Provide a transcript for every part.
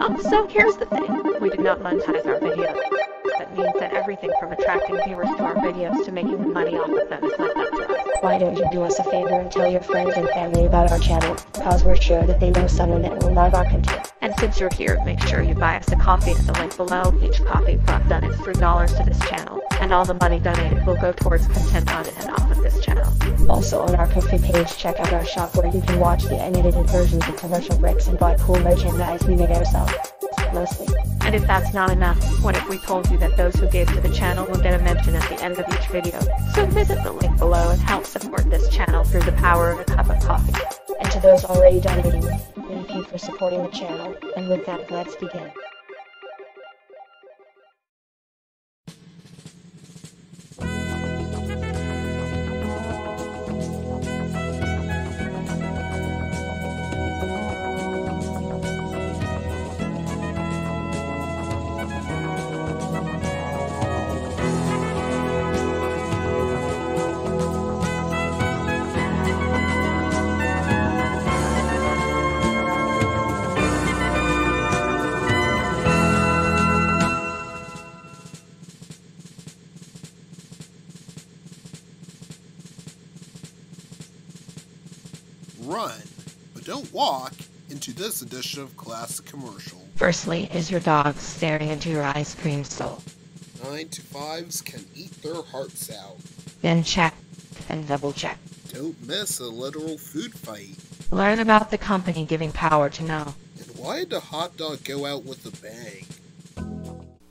Oh, so here's the thing. We did not monetize our videos. That means that everything from attracting viewers to our videos to making money off of them is left up to us. Why don't you do us a favor and tell your friends and family about our channel? Cause we're sure that they know someone that will love our content. And since you're here, make sure you buy us a coffee at the link below. Each coffee prop done is $3 to this channel. And all the money donated will go towards content on and off of this channel. Also on our Ko-fi page, check out our shop where you can watch the unedited versions of commercial breaks and buy cool merchandise we made ourselves. And if that's not enough, what if we told you that those who gave to the channel will get a mention at the end of each video? So visit the link below and help support this channel through the power of a cup of coffee. And to those already donating, thank you for supporting the channel. And with that, let's begin. This edition of Classic Commercial. Firstly, is your dog staring into your ice cream soul? Nine to fives can eat their hearts out. Then check and double check. Don't miss a literal food fight. Learn about the company giving power to know. And why did the hot dog go out with a bang?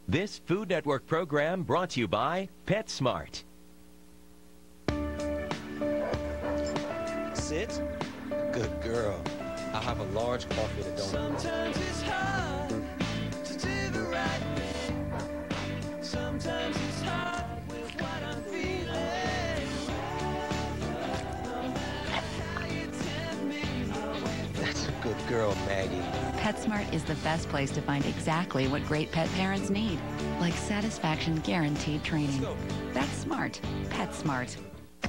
This Food Network program brought to you by PetSmart. Sit. Good girl. I'll have a large coffee that don't. Sometimes it's hard to do the right thing. Sometimes it's hard with what I'm feeling. No how you tempt me, That's a good girl, Maggie. PetSmart is the best place to find exactly what great pet parents need, like satisfaction guaranteed training. That's smart. PetSmart.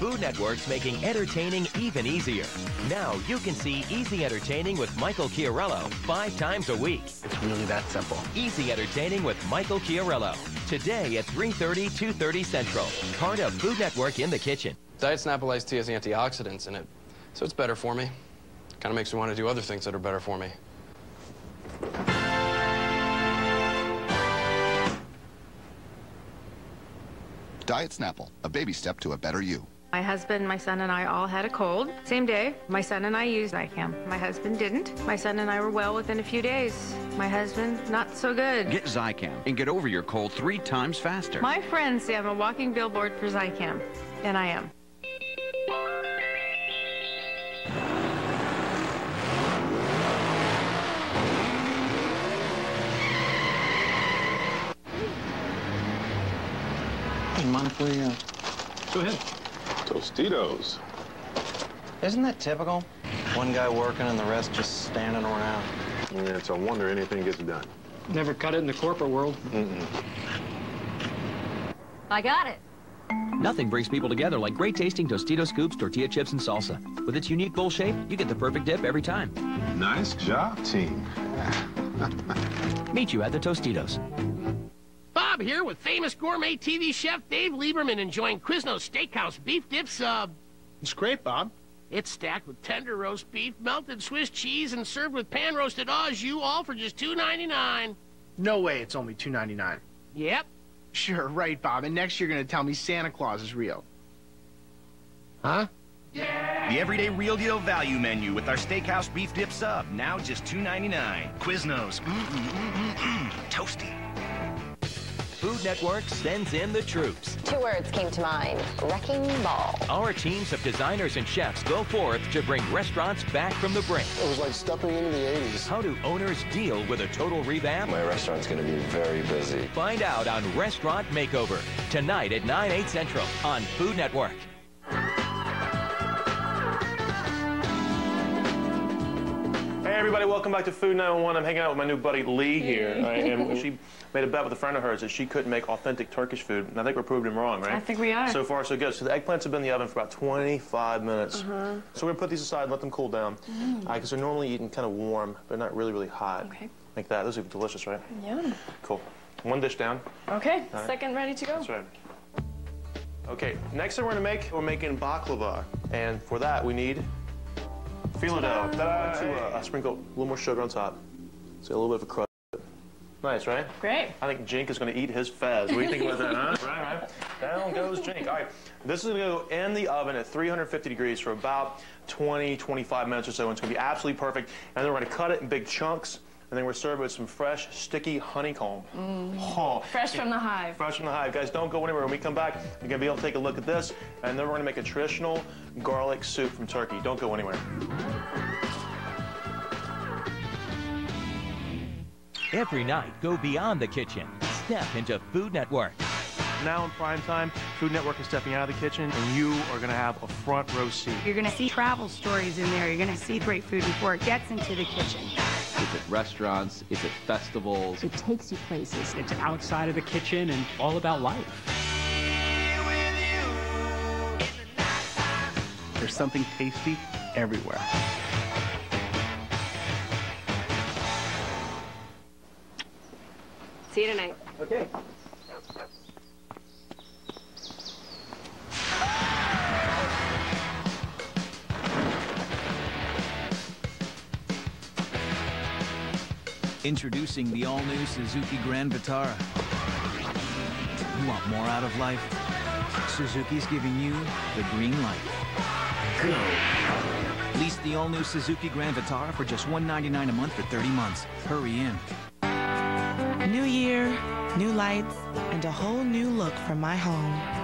Food Network's making entertaining even easier. Now you can see Easy Entertaining with Michael Chiarello five times a week. It's really that simple. Easy Entertaining with Michael Chiarello. Today at 3.30, 2.30 Central. Part of Food Network in the Kitchen. Diet Snapple Iced Tea has antioxidants in it, so it's better for me. Kind of makes me want to do other things that are better for me. Diet Snapple, a baby step to a better you. My husband, my son, and I all had a cold. Same day, my son and I used Zicam. My husband didn't. My son and I were well within a few days. My husband, not so good. Get Zicam and get over your cold three times faster. My friends say I'm a walking billboard for Zicam, and I am. Hey, mind if we, uh... Go ahead. Tostitos. Isn't that typical? One guy working and the rest just standing around. Yeah, it's a wonder anything gets done. Never cut it in the corporate world. Mm-mm. I got it. Nothing brings people together like great tasting Tostito scoops, tortilla chips, and salsa. With its unique bowl shape, you get the perfect dip every time. Nice job, team. Meet you at the Tostitos. Here with famous gourmet TV chef Dave Lieberman enjoying Quiznos Steakhouse beef dip sub. Uh, it's great, Bob. It's stacked with tender roast beef, melted Swiss cheese, and served with pan-roasted au jus, all for just $2.99. No way it's only $2.99. Yep. Sure, right, Bob. And next you're going to tell me Santa Claus is real. Huh? Yeah. The everyday real deal value menu with our steakhouse beef dip sub, now just $2.99. Quiznos, mm-mm-mm-mm-mm, toasty. Food Network sends in the troops. Two words came to mind wrecking ball. Our teams of designers and chefs go forth to bring restaurants back from the brink. It was like stepping into the 80s. How do owners deal with a total revamp? My restaurant's going to be very busy. Find out on Restaurant Makeover tonight at 9, 8 Central on Food Network. Everybody, welcome back to Food 911. I'm hanging out with my new buddy Lee here, right? and she made a bet with a friend of hers that she couldn't make authentic Turkish food, and I think we're proving him wrong, right? I think we are. So far, so good. So the eggplants have been in the oven for about 25 minutes. Uh-huh. So we're gonna put these aside and let them cool down, because Mm. they're normally eaten kind of warm, but not really, really hot. Okay. Make that. Those are delicious, right? Yum. Cool. One dish down. Okay, right. second ready to go. That's right. Okay, next thing we're gonna make, we're making baklava. And for that, we need phyllo dough. Ta-da! To uh, sprinkle a little more sugar on top. So a little bit of a crust. Nice, right? Great. I think Jink is gonna eat his fez. What do you think about that, huh? Right, right. Down goes Jink. All right, this is gonna go in the oven at 350 degrees for about 20, 25 minutes or so. And it's gonna be absolutely perfect. And then we're gonna cut it in big chunks. And then we're served with some fresh, sticky honeycomb. Mm. Oh, Fresh from the hive. Fresh from the hive. Guys, don't go anywhere. When we come back, you're going to be able to take a look at this. And then we're going to make a traditional garlic soup from turkey. Don't go anywhere. Every night, go beyond the kitchen. Step into Food Network. Now in prime time, Food Network is stepping out of the kitchen, and you are going to have a front row seat. You're going to see travel stories in there. You're going to see great food before it gets into the kitchen. It's at restaurants, it's at festivals. It takes you places. It's outside of the kitchen and all about life. There's something tasty everywhere. See you tonight. Okay. Introducing the all-new Suzuki Grand Vitara. You want more out of life? Suzuki's giving you the green light. Go! Lease the all-new Suzuki Grand Vitara for just 199 a month for 30 months. Hurry in. New year, new lights, and a whole new look for my home.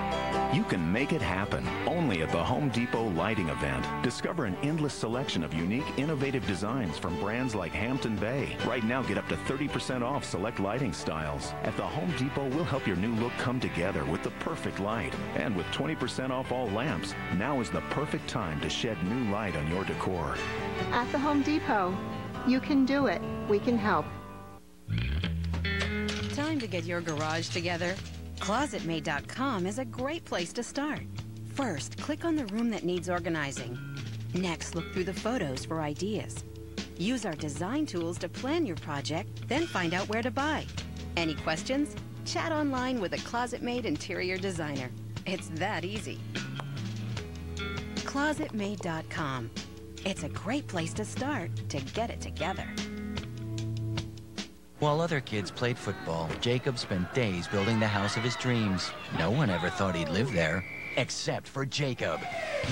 You can make it happen only at the Home Depot Lighting Event. Discover an endless selection of unique, innovative designs from brands like Hampton Bay. Right now, get up to 30% off select lighting styles. At the Home Depot, we'll help your new look come together with the perfect light. And with 20% off all lamps, now is the perfect time to shed new light on your decor. At the Home Depot, you can do it. We can help. Time to get your garage together? ClosetMaid.com is a great place to start. First, click on the room that needs organizing. Next, look through the photos for ideas. Use our design tools to plan your project, then find out where to buy. Any questions? Chat online with a ClosetMaid interior designer. It's that easy. ClosetMaid.com. It's a great place to start to get it together. While other kids played football, Jacob spent days building the house of his dreams. No one ever thought he'd live there. Except for Jacob.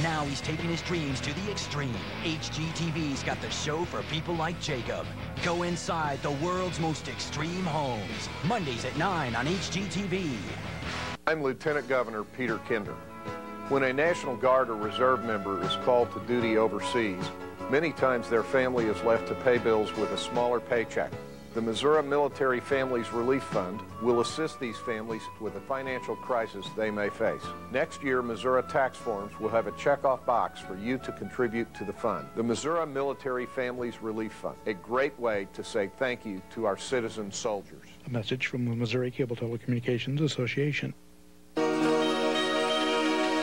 Now he's taking his dreams to the extreme. HGTV's got the show for people like Jacob. Go inside the world's most extreme homes. Mondays at 9 on HGTV. I'm Lieutenant Governor Peter Kinder. When a National Guard or Reserve member is called to duty overseas, many times their family is left to pay bills with a smaller paycheck. The Missouri Military Families Relief Fund will assist these families with the financial crisis they may face. Next year, Missouri tax forms will have a checkoff box for you to contribute to the fund. The Missouri Military Families Relief Fund, a great way to say thank you to our citizen soldiers. A message from the Missouri Cable Telecommunications Association.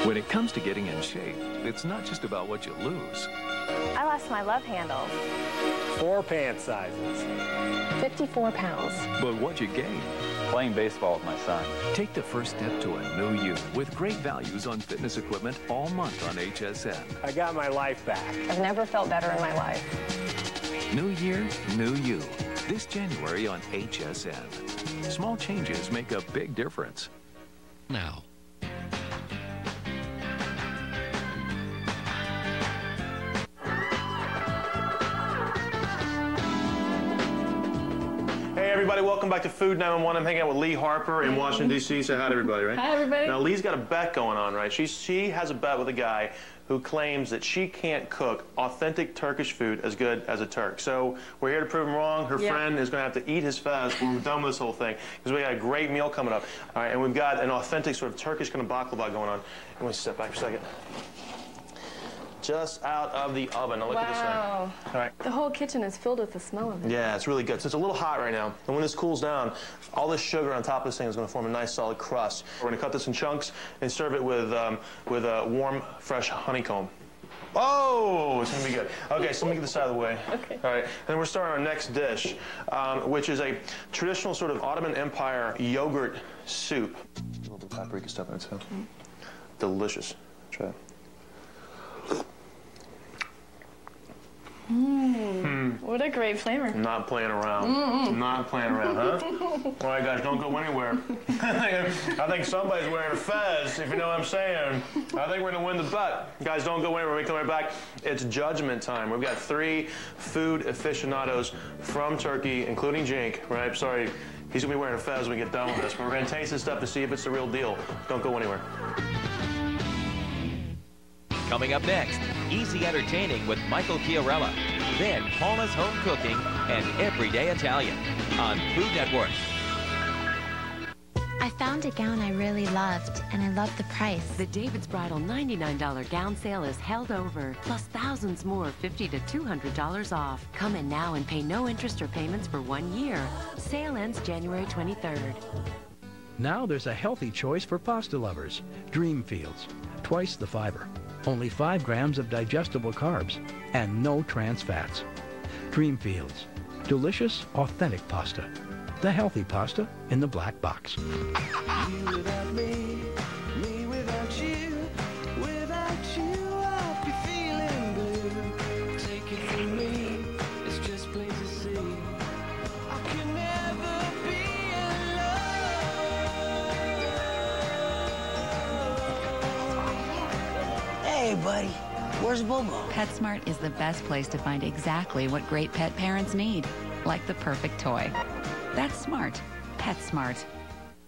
When it comes to getting in shape, it's not just about what you lose. I lost my love handle. Four pant sizes. 54 pounds. But what you gain? Playing baseball with my son. Take the first step to a new you with great values on fitness equipment all month on HSN. I got my life back. I've never felt better in my life. New year, new you. This January on HSN. Small changes make a big difference. Now. Everybody, welcome back to Food 911. I'm hanging out with Lee Harper in Washington, D.C. Say hi to everybody, right? Hi, everybody. Now, Lee's got a bet going on, right? She's, she has a bet with a guy who claims that she can't cook authentic Turkish food as good as a Turk. So we're here to prove him wrong. Her Yeah. friend is going to have to eat his fez when we're done with this whole thing because we got a great meal coming up. All right, and we've got an authentic sort of Turkish kind of baklava going on. Let me step back for a second. Just out of the oven. Now look at this wow. thing. All right. The whole kitchen is filled with the smell of it. Yeah, it's really good. So it's a little hot right now. And when this cools down, all this sugar on top of this thing is going to form a nice solid crust. We're going to cut this in chunks and serve it with, um, with uh, warm, fresh honeycomb. Oh, it's gonna be good. Okay, so let me get this out of the way. Okay. All right, and we're starting our next dish, um, which is a traditional sort of Ottoman Empire yogurt soup. A little bit of paprika stuff in it too. Delicious. Try it. Mmm. What a great flavor. Not playing around. Mm-mm. Not playing around, huh? All right, guys, don't go anywhere. I think somebody's wearing a fez, if you know what I'm saying. I think we're going to win the bet. Guys, don't go anywhere. When we come right back, it's judgment time. We've got three food aficionados from Turkey, including Jink, right? Sorry, he's going to be wearing a fez when we get done with this. But we're going to taste this stuff to see if it's the real deal. Don't go anywhere. Coming up next, Easy Entertaining with Michael Chiarello. Then Paula's Home Cooking and Everyday Italian on Food Network. I found a gown I really loved, and I loved the price. The David's Bridal $99 gown sale is held over, plus thousands more 50 to $200 off. Come in now and pay no interest or payments for one year. Sale ends January 23rd. Now there's a healthy choice for pasta lovers. Dreamfields. Twice the fiber. Only 5 grams of digestible carbs. And no trans fats. Dreamfields. Delicious, authentic pasta. The healthy pasta in the black box. Buddy. Where's Bobo? PetSmart is the best place to find exactly what great pet parents need, like the perfect toy. That's smart. PetSmart.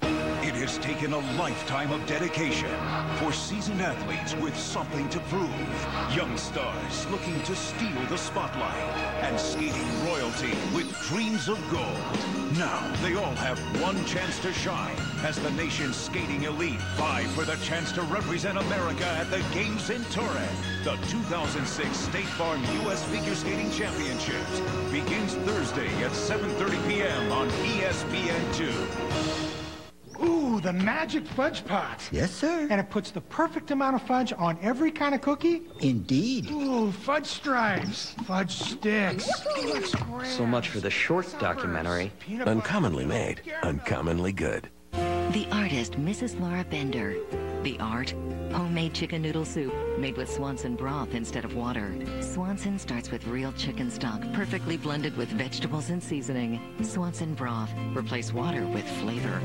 It has taken a lifetime of dedication for seasoned athletes with something to prove. Young stars looking to steal the spotlight and skating royalty with dreams of gold. Now they all have one chance to shine as the nation's skating elite vie for the chance to represent America at the Games in Turin. The 2006 State Farm U.S. Figure Skating Championships begins Thursday at 7.30 p.m. on E ESPN2. Ooh, the magic fudge pot. Yes, sir. And it puts the perfect amount of fudge on every kind of cookie? Indeed. Ooh, fudge stripes, fudge sticks. So much for the short documentary. Uncommonly made, uncommonly good. The artist, Mrs. Laura Bender. The art, homemade chicken noodle soup made with Swanson broth instead of water. Swanson starts with real chicken stock, perfectly blended with vegetables and seasoning. Swanson broth. Replace water with flavor.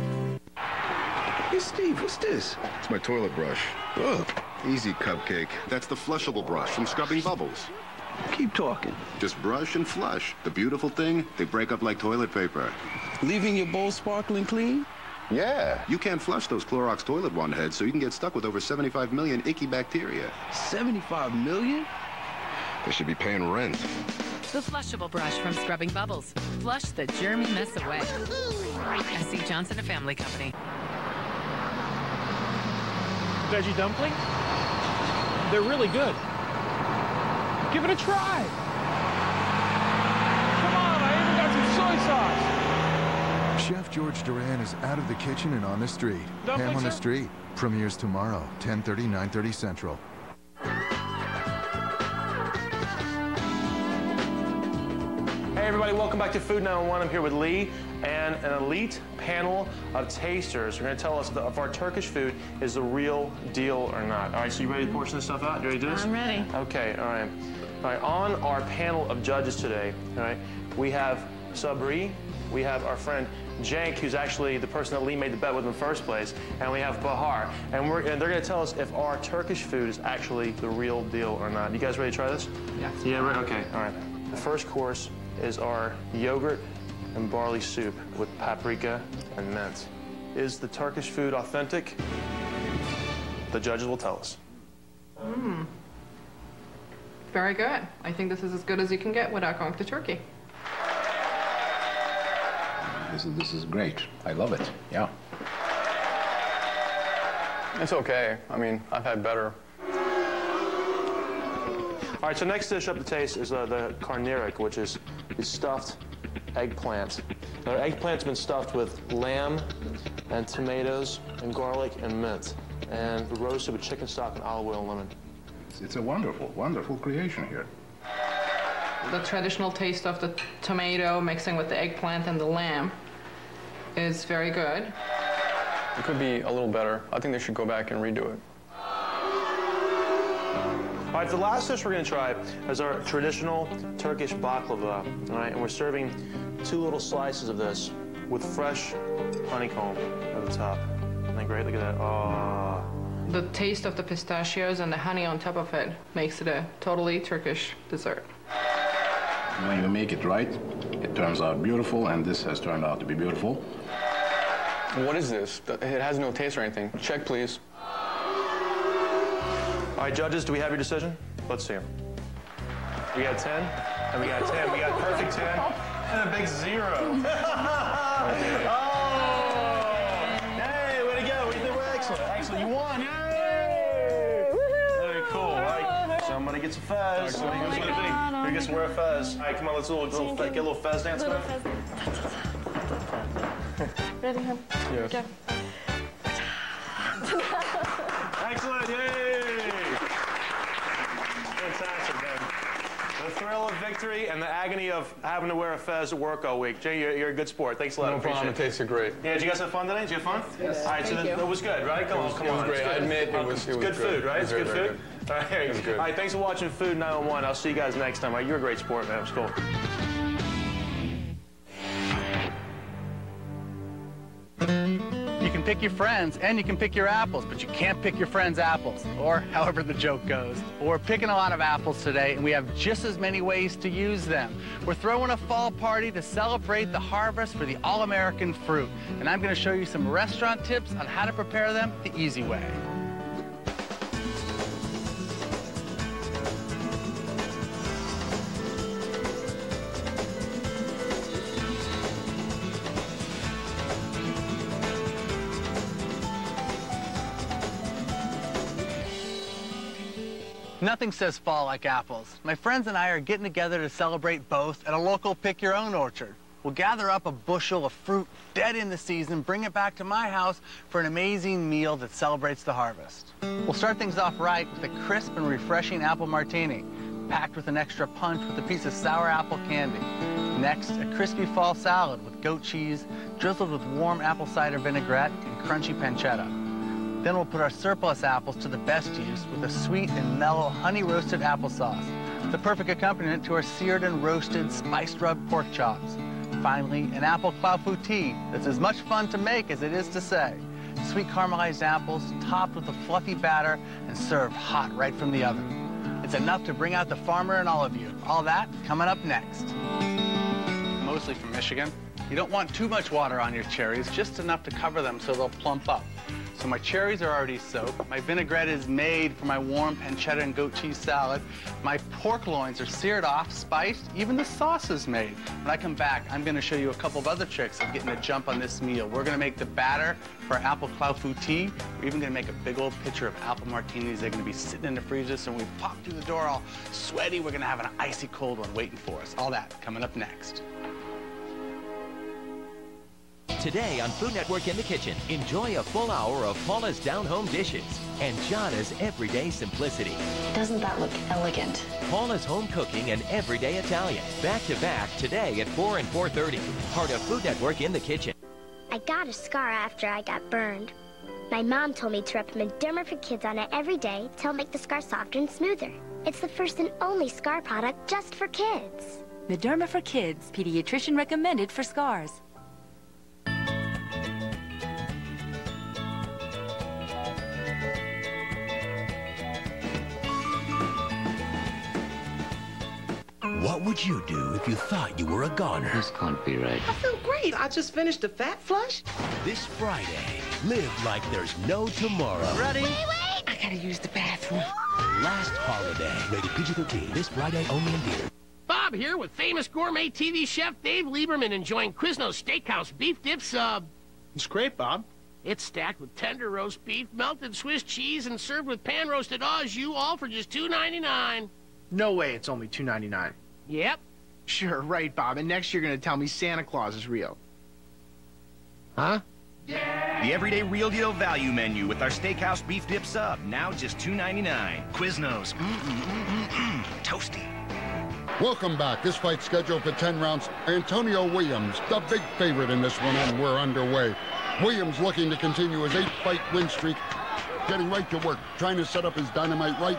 Hey, Steve, what's this? It's my toilet brush. Ugh. Easy cupcake. That's the flushable brush from Scrubbing Bubbles. Keep talking. Just brush and flush. The beautiful thing, they break up like toilet paper. Leaving your bowl sparkling clean? Yeah. You can't flush those Clorox ToiletWand heads, so you can get stuck with over 75 million icky bacteria. 75 million? They should be paying rent. The flushable brush from Scrubbing Bubbles. Flush the germy mess away. SC Johnson, a family company. Veggie dumpling? They're really good. Give it a try. Come on, I even got some soy sauce. Chef George Duran is out of the kitchen and on the street. Dumpling, Ham on the? Street premieres tomorrow, 10:30, 9:30 Central. Hey everybody, welcome back to Food 911. I'm here with Lee and an elite panel of tasters. We're going to tell us if our Turkish food is the real deal or not. All right, so you ready to portion this stuff out? You ready to do this? I'm ready. Okay, all right. All right, on our panel of judges today, all right, we have Sabri, we have our friend Jank, who's actually the person that Lee made the bet with in the first place, and we have Bahar. And, we're, and they're going to tell us if our Turkish food is actually the real deal or not. You guys ready to try this? Yeah. Yeah, right, okay, all right. The first course is our yogurt and barley soup with paprika and mint. Is the Turkish food authentic? The judges will tell us. Mmm. Very good. I think this is as good as you can get without going to Turkey. This is, this is great. I love it. Yeah. It's okay. I mean, I've had better. All right, so next dish up to taste is uh, the karnirik, which is, is stuffed eggplant. Now, eggplant's been stuffed with lamb and tomatoes and garlic and mint, and roasted with chicken stock and olive oil and lemon. It's, it's a wonderful, wonderful creation here. The traditional taste of the tomato mixing with the eggplant and the lamb is very good. It could be a little better. I think they should go back and redo it. All right, the last dish we're going to try is our traditional Turkish baklava. All right, and we're serving two little slices of this with fresh honeycomb at the top. Isn't that great? Look at that. Oh. The taste of the pistachios and the honey on top of it makes it a totally Turkish dessert. When you make it right, it turns out beautiful, and this has turned out to be beautiful. What is this? It has no taste or anything. Check, please. All right, judges, do we have your decision? Let's see. We got 10, and we got 10. We got perfect 10, and a big zero. oh! Hey, way to go. We did excellent. Excellent. You won. Yay! Gets oh a fez. Somebody who's going to be? Who gets to wear a fez? All right, come on, let's do a little, little, get a little fez dance going. Ready, hon? Yes. Go. Excellent, yay! Fantastic, man. The thrill of victory and the agony of having to wear a fez at work all week. Jay, you're, you're a good sport. Thanks a lot. No problem. It Appreciate tasted great. Yeah, did you guys have fun today? Did you have fun? Yes. All right, so Thank the, you. it was good, right? Come on, was- come it was on. great. I admit it was- it was good good. food, right? It's was good very, food. All right, here you was go. good. All right, thanks for watching Food 911. I'll see you guys next time. All right, you're a great sport, man. It was cool. You can pick your friends and you can pick your apples, but you can't pick your friends' apples, or however the joke goes. Well, we're picking a lot of apples today, and we have just as many ways to use them. We're throwing a fall party to celebrate the harvest for the all-American fruit, and I'm going to show you some restaurant tips on how to prepare them the easy way. Nothing says fall like apples. My friends and I are getting together to celebrate both at a local pick your own orchard. We'll gather up a bushel of fruit dead in the season, bring it back to my house for an amazing meal that celebrates the harvest. We'll start things off right with a crisp and refreshing apple martini, packed with an extra punch with a piece of sour apple candy. Next, a crispy fall salad with goat cheese, drizzled with warm apple cider vinaigrette and crunchy pancetta. Then we'll put our surplus apples to the best use with a sweet and mellow honey roasted applesauce, the perfect accompaniment to our seared and roasted spiced rub pork chops. Finally, an apple clafouti that's as much fun to make as it is to say. Sweet caramelized apples topped with a fluffy batter and served hot right from the oven. It's enough to bring out the farmer in all of you. All that coming up next. Mostly from Michigan. You don't want too much water on your cherries, just enough to cover them so they'll plump up. So my cherries are already soaked. My vinaigrette is made for my warm pancetta and goat cheese salad. My pork loins are seared off, spiced. Even the sauce is made. When I come back, I'm going to show you a couple of other tricks of getting a jump on this meal. We're going to make the batter for apple clafouti. We're even going to make a big old pitcher of apple martinis. They're going to be sitting in the freezer, so when we pop through the door all sweaty, we're going to have an icy cold one waiting for us. All that coming up next. Today on Food Network in the Kitchen, enjoy a full hour of Paula's down home dishes and Giada's everyday simplicity. Doesn't that look elegant? Paula's home cooking and everyday Italian. Back to back today at 4 and 4.30. Part of Food Network in the Kitchen. I got a scar after I got burned. My mom told me to rub Mederma for Kids on it every day to help make the scar softer and smoother. It's the first and only scar product just for kids. Mederma for Kids, pediatrician recommended for scars. What would you do if you thought you were a goner? This can't be right. I feel great. I just finished a fat flush. This Friday, live like there's no tomorrow. Ready? Wait, wait. I gotta use the bathroom. Last holiday. Rated PG-13. This Friday only in theaters. Bob here with famous gourmet TV chef Dave Lieberman enjoying Quiznos Steakhouse beef dip sub. Uh, it's great, Bob. it's stacked with tender roast beef, melted Swiss cheese, and served with pan-roasted au jus, all for just $2.99. No way it's only two ninety nine. Yep. Sure, right, Bob. And next you're gonna tell me Santa Claus is real. Huh? Yeah. The everyday real deal value menu with our steakhouse beef dip sub, now just $2.99. Quiznos, mm-mm-mm-mm-mm, toasty. Welcome back. This fight scheduled for 10 rounds. Antonio Williams, the big favorite in this one, and we're underway. Williams looking to continue his eight-fight win streak, getting right to work, trying to set up his dynamite right.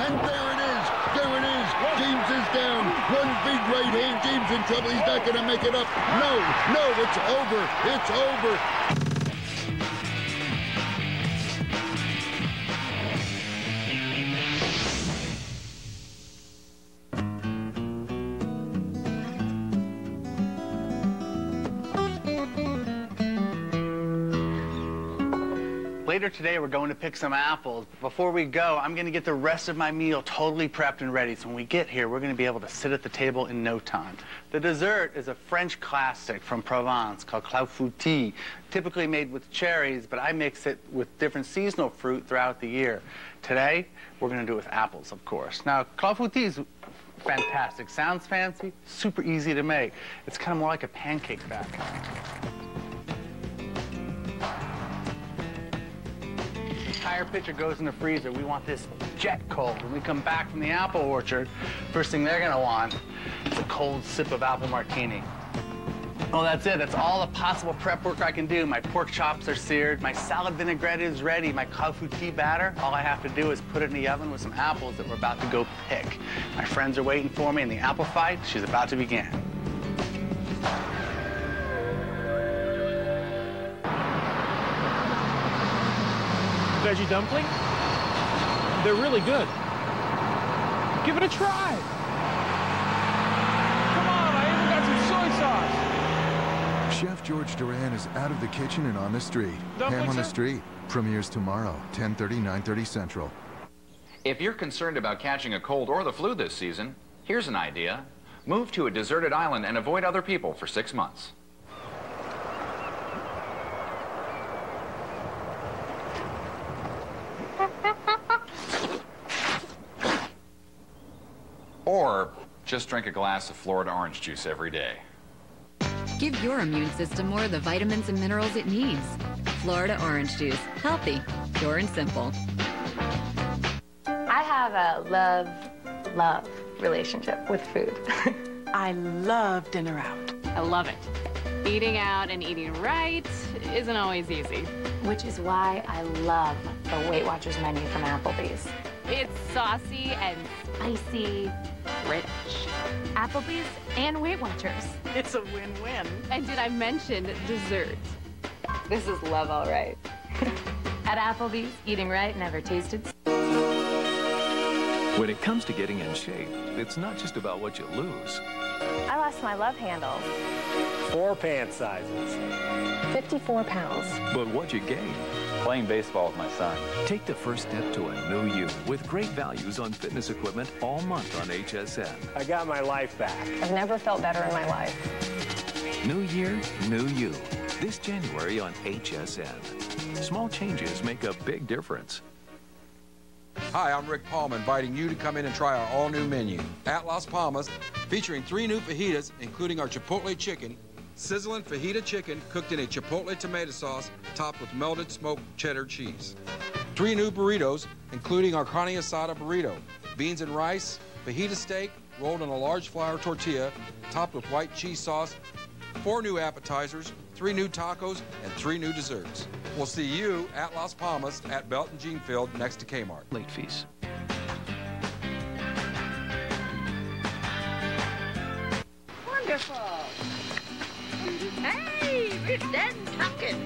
And there it is. There it is. James is down. One big right hand. James in trouble. He's not going to make it up. No, no, it's over. It's over. Today, we're going to pick some apples. Before we go, I'm going to get the rest of my meal totally prepped and ready. So when we get here, we're going to be able to sit at the table in no time. The dessert is a French classic from Provence called clafoutis, typically made with cherries, but I mix it with different seasonal fruit throughout the year. Today, we're going to do it with apples, of course. Now, clafoutis is fantastic. Sounds fancy, super easy to make. It's kind of more like a pancake batter. Entire pitcher goes in the freezer. We want this jet cold. When we come back from the apple orchard, first thing they're gonna want is a cold sip of apple martini. Well, that's it. That's all the possible prep work I can do. My pork chops are seared. My salad vinaigrette is ready. My clafoutis batter, all I have to do is put it in the oven with some apples that we're about to go pick. My friends are waiting for me in the apple fight. She's about to begin. Veggie dumpling? They're really good. Give it a try. Come on, I even got some soy sauce. Chef George Duran is out of the kitchen and on the street. Dumpling, Ham on the? Street premieres tomorrow, 10:30, 9:30 Central. If you're concerned about catching a cold or the flu this season, here's an idea. Move to a deserted island and avoid other people for six months. Or just drink a glass of Florida orange juice every day. Give your immune system more of the vitamins and minerals it needs. Florida orange juice. Healthy, pure and simple. I have a love, love relationship with food. I love dinner out. I love it. Eating out and eating right isn't always easy. Which is why I love the Weight Watchers menu from Applebee's. It's saucy and spicy, rich. Applebee's and Weight Watchers. It's a win-win. And did I mention dessert? This is love, all right. At Applebee's, eating right never tasted. When it comes to getting in shape, it's not just about what you lose. I lost my love handle. Four pant sizes. 54 pounds. But what you gain. Playing baseball with my son. Take the first step to a new you with great values on fitness equipment all month on HSN. I got my life back. I've never felt better in my life. New year, new you. This January on HSN. Small changes make a big difference. Hi, I'm Rick Palm, inviting you to come in and try our all-new menu at Las Palmas, featuring three new fajitas, including our Chipotle chicken, sizzling fajita chicken cooked in a Chipotle tomato sauce, topped with melted smoked cheddar cheese. Three new burritos, including our carne asada burrito, beans and rice, fajita steak rolled in a large flour tortilla, topped with white cheese sauce, four new appetizers, three new tacos, and three new desserts. We'll see you at Las Palmas at Belton Gene Field next to Kmart. Late fees. Wonderful. Hey, we're done talking.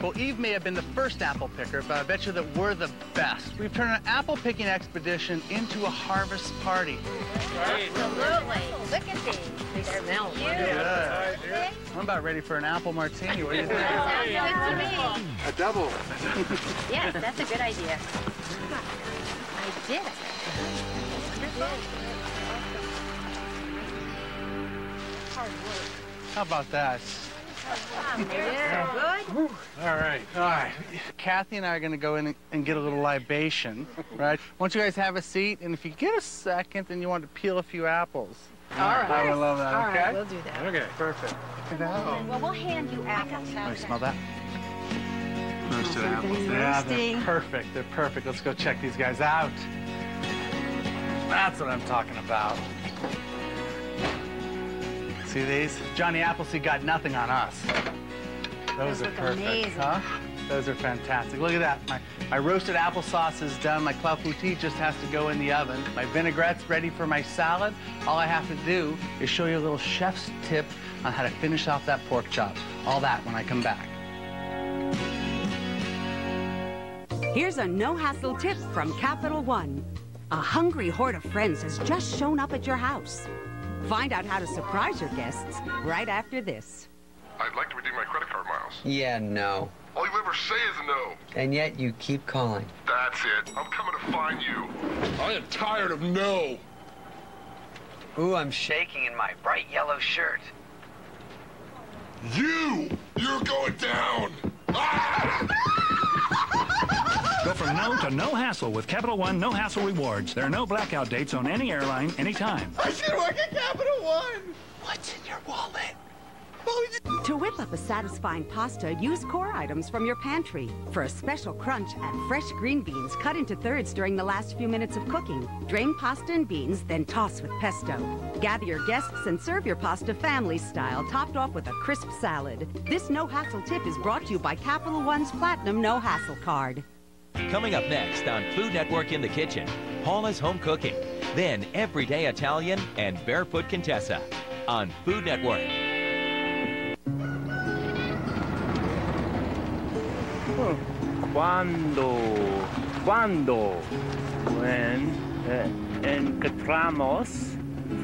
Well, Eve may have been the first apple picker, but I bet you that we're the best. We've turned an apple picking expedition into a harvest party. Absolutely. Look at these. They smell Good. I'm about ready for an apple martini. What do you think? Sounds good to me. A double. Yes, that's a good idea. I did. How about that? Yeah. good. All right, all right. Kathy and I are going to go in and get a little libation, right? Won't you guys have a seat? And if you get a second then you want to peel a few apples. All right. I would love that, All okay? right, we'll do that. Okay, perfect. Well, we'll hand you apples. Oh, you smell that? Roasted apples. Yeah, they're perfect. They're perfect. Let's go check these guys out. That's what I'm talking about. See these? Johnny Appleseed got nothing on us. Those, Those are look perfect, amazing. huh? Those are fantastic. Look at that. My, my roasted applesauce is done. My clafoutis just has to go in the oven. My vinaigrette's ready for my salad. All I have to do is show you a little chef's tip on how to finish off that pork chop. All that when I come back. Here's a no-hassle tip from Capital One. A hungry horde of friends has just shown up at your house. Find out how to surprise your guests right after this. I'd like to redeem my credit card miles. Yeah, no. All you ever say is no. And yet you keep calling. That's it. I'm coming to find you. I am tired of no. Ooh, I'm shaking in my bright yellow shirt. You! You're going down! Ah! Go from no to no hassle with Capital One No Hassle Rewards. There are no blackout dates on any airline, anytime. I should work at Capital One! What's in your wallet? To whip up a satisfying pasta, use core items from your pantry. For a special crunch, add fresh green beans cut into thirds during the last few minutes of cooking. Drain pasta and beans, then toss with pesto. Gather your guests and serve your pasta family style, topped off with a crisp salad. This no-hassle tip is brought to you by Capital One's Platinum No Hassle Card. Coming up next on Food Network in the Kitchen, Paula's Home Cooking, then Everyday Italian and Barefoot Contessa on Food Network. Cuando, cuando, when uh, encontramos,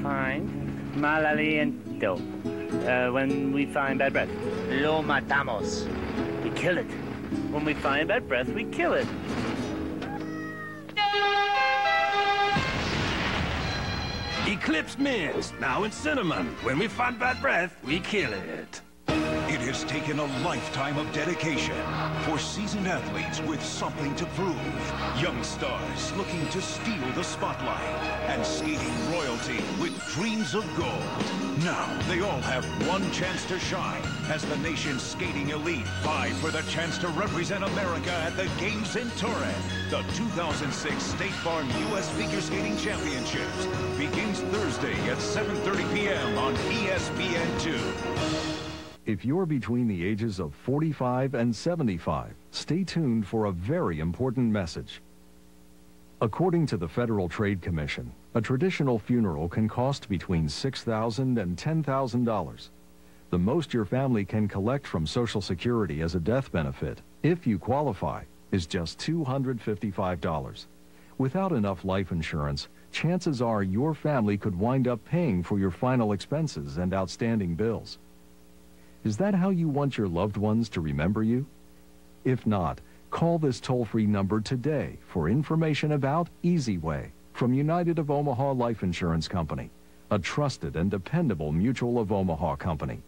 find, mal aliento, uh, when we find bad breath. Lo matamos. We kill it. When we find bad breath, we kill it. Eclipse mints, now in cinnamon. When we find bad breath, we kill it. It has taken a lifetime of dedication for seasoned athletes with something to prove. Young stars looking to steal the spotlight and skating royalty with dreams of gold. Now they all have one chance to shine as the nation's skating elite vie for the chance to represent America at the Games in Turin. The 2006 State Farm U.S. Figure Skating Championships begins Thursday at 7.30 p.m. on E ESPN2. If you're between the ages of 45 and 75, stay tuned for a very important message. According to the Federal Trade Commission, a traditional funeral can cost between $6,000 and $10,000. The most your family can collect from Social Security as a death benefit, if you qualify, is just $255. Without enough life insurance, chances are your family could wind up paying for your final expenses and outstanding bills. Is that how you want your loved ones to remember you? If not, call this toll-free number today for information about Easy Way from United of Omaha Life Insurance Company, a trusted and dependable Mutual of Omaha company.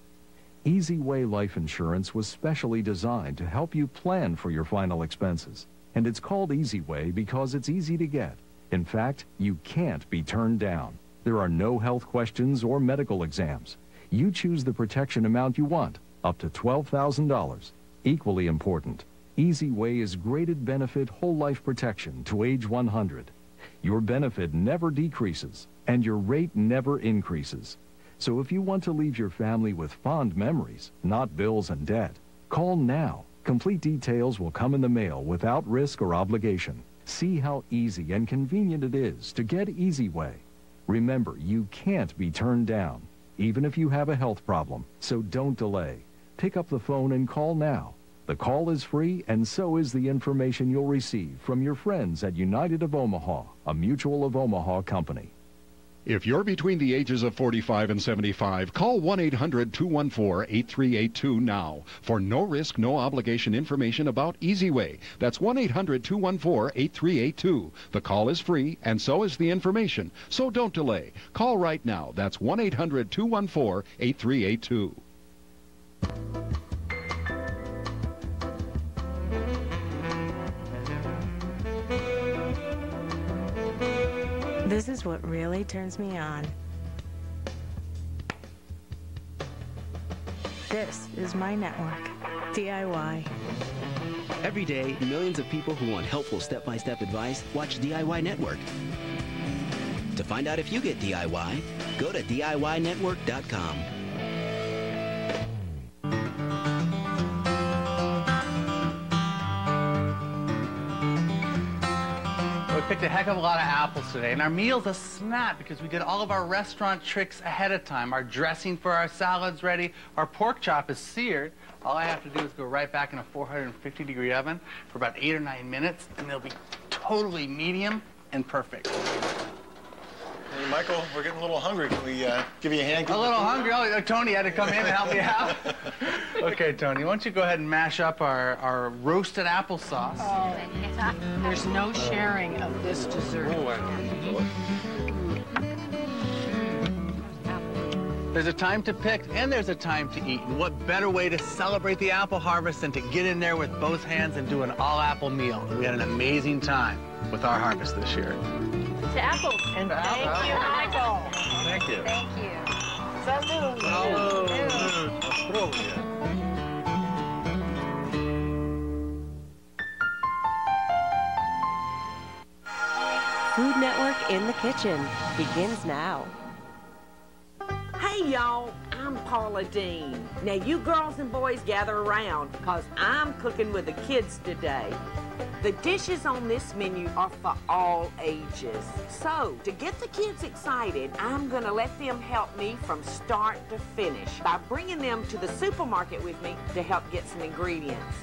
Easy Way Life Insurance was specially designed to help you plan for your final expenses. And it's called Easy Way because it's easy to get. In fact, you can't be turned down. There are no health questions or medical exams. You choose the protection amount you want, up to $12,000. Equally important, Easy Way is graded benefit whole life protection to age 100. Your benefit never decreases, and your rate never increases. So if you want to leave your family with fond memories, not bills and debt, call now. Complete details will come in the mail without risk or obligation. See how easy and convenient it is to get Easy Way. Remember, you can't be turned down, even if you have a health problem, so don't delay. Pick up the phone and call now. The call is free, and so is the information you'll receive from your friends at United of Omaha, a Mutual of Omaha company. If you're between the ages of 45 and 75, call 1-800-214-8382 now for no risk, no obligation information about EasyWay. That's 1-800-214-8382. The call is free and so is the information. So don't delay. Call right now. That's 1-800-214-8382. This is what really turns me on. This is my network. DIY. Every day, millions of people who want helpful step-by-step advice watch DIY Network. To find out if you get DIY, go to DIYnetwork.com. picked a heck of a lot of apples today, and our meal's a snap because we did all of our restaurant tricks ahead of time. Our dressing for our salad's ready, our pork chop is seared. All I have to do is go right back in a 450 degree oven for about eight or nine minutes, and they'll be totally medium and perfect. Hey, Michael, we're getting a little hungry. Can we uh, give you a hand? A little hungry. Oh, uh, Tony had to come in and help me out. okay, Tony, why don't you go ahead and mash up our, our roasted applesauce? There's no sharing of this dessert. There's a time to pick and there's a time to eat. And what better way to celebrate the apple harvest than to get in there with both hands and do an all-apple meal? We had an amazing time with our harvest this year. To apples. And thank you, Michael. Thank you. Thank you. Food Network in the Kitchen begins now. Hey y'all, I'm Paula Deen. Now you girls and boys gather around because I'm cooking with the kids today. The dishes on this menu are for all ages. So, to get the kids excited, I'm gonna let them help me from start to finish by bringing them to the supermarket with me to help get some ingredients.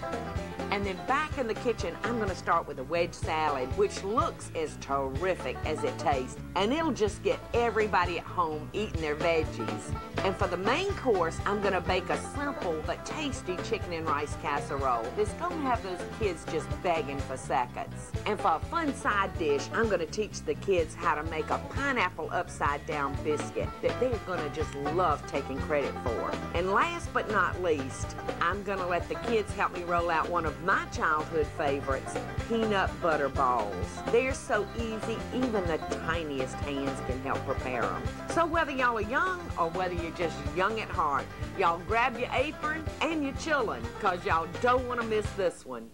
And then back in the kitchen, I'm gonna start with a wedge salad, which looks as terrific as it tastes. And it'll just get everybody at home eating their veggies. And for the main course, I'm gonna bake a simple but tasty chicken and rice casserole that's gonna have those kids just begging for seconds. And for a fun side dish, I'm gonna teach the kids how to make a pineapple upside down biscuit that they're gonna just love taking credit for. And last but not least, I'm gonna let the kids help me roll out one of my childhood favorites, peanut butter balls. They're so easy, even the tiniest hands can help prepare them. So whether y'all are young or whether you're just young at heart, y'all grab your apron and your chillin', cause y'all don't wanna miss this one.